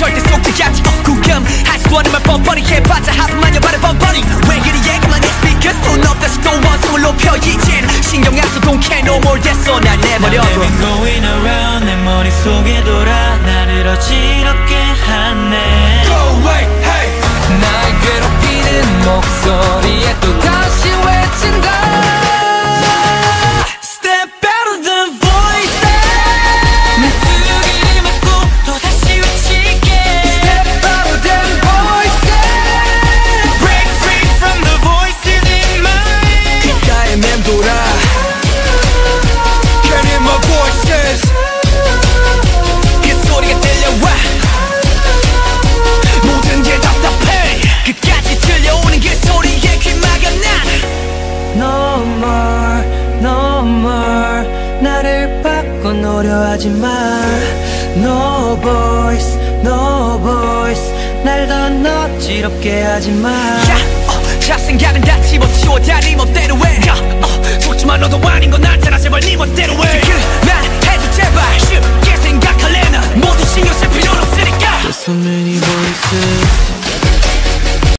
절대 속지 않지. 어, 구경할 수도 않는 말 뻔뻔히 해봤자 하품만 여발을 뻔뻔히. 왜 그리 얘기만 해? Speakers 돈 없다시 또 원성을 높여 이젠. 신경 안 써 don't care no more 됐어 날 내버려둬. I've been going around 내 머릿속에 돌아. 나를 어지럽게 하네. Go away hey. 날 괴롭히는 목소리에 또 노려하지 마. No voice, no voice 날더 너지럽게 하지 마자 어, 생각은 다 집어치워. 다네 멋대로 해. 야, 어, 속지마. 너도 아닌 건 알잖아. 제발 네 멋대로 해. 그래 해줘 제발 쉽게 생각할래 난 모두 신경 쓸 필요는 없으니까. There's so many voices.